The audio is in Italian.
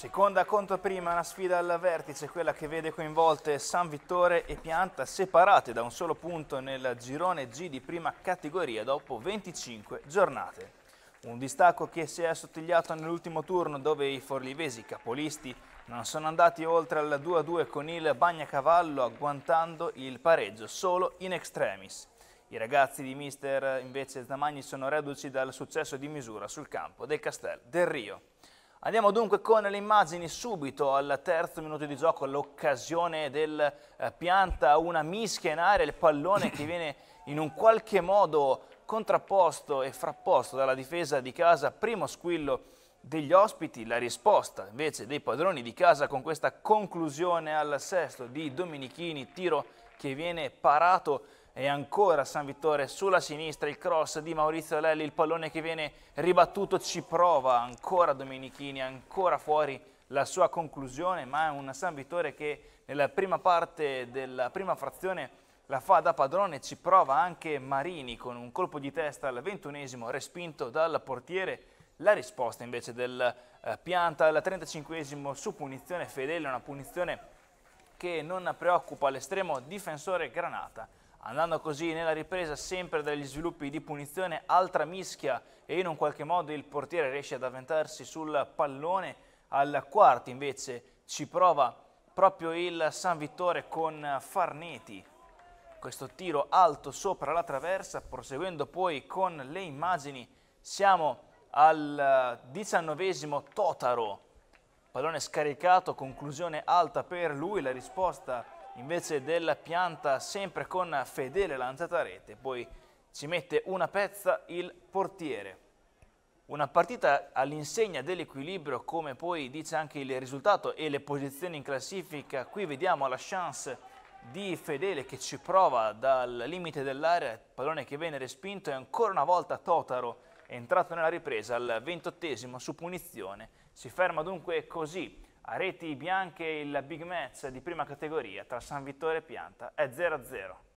Seconda contro prima, una sfida al vertice, quella che vede coinvolte San Vittore e Pianta separate da un solo punto nel girone G di prima categoria dopo 25 giornate. Un distacco che si è assottigliato nell'ultimo turno dove i forlivesi capolisti non sono andati oltre al 2-2 con il Bagnacavallo agguantando il pareggio solo in extremis. I ragazzi di mister invece Zamagni sono reduci dal successo di misura sul campo del Castel del Rio. Andiamo dunque con le immagini subito al terzo minuto di gioco, l'occasione del eh, pianta, una mischia in aria, il pallone che viene in un qualche modo contrapposto e frapposto dalla difesa di casa, primo squillo degli ospiti, la risposta invece dei padroni di casa con questa conclusione al sesto di Dominichini, tiro che viene parato e ancora San Vittore sulla sinistra, il cross di Maurizio Lelli, il pallone che viene ribattuto ci prova, ancora Domenichini, ancora fuori la sua conclusione, ma è un San Vittore che nella prima parte della prima frazione la fa da padrone, ci prova anche Marini con un colpo di testa al ventunesimo respinto dal portiere, la risposta invece del eh, Pianta al 35esimo su punizione fedele, una punizione che non preoccupa l'estremo difensore Granata, Andando così nella ripresa sempre dagli sviluppi di punizione, altra mischia e in un qualche modo il portiere riesce ad avventarsi sul pallone. Al quarto invece ci prova proprio il San Vittore con Farneti. Questo tiro alto sopra la traversa, proseguendo poi con le immagini, siamo al diciannovesimo Totaro. Pallone scaricato, conclusione alta per lui, la risposta invece della pianta sempre con fedele lanciata a rete, poi ci mette una pezza il portiere. Una partita all'insegna dell'equilibrio, come poi dice anche il risultato e le posizioni in classifica. Qui vediamo la chance di Fedele che ci prova dal limite dell'area, pallone che viene respinto e ancora una volta Totaro è entrato nella ripresa al ventottesimo su punizione. Si ferma dunque così a reti bianche il big match di prima categoria tra San Vittore e Pianta è 0-0.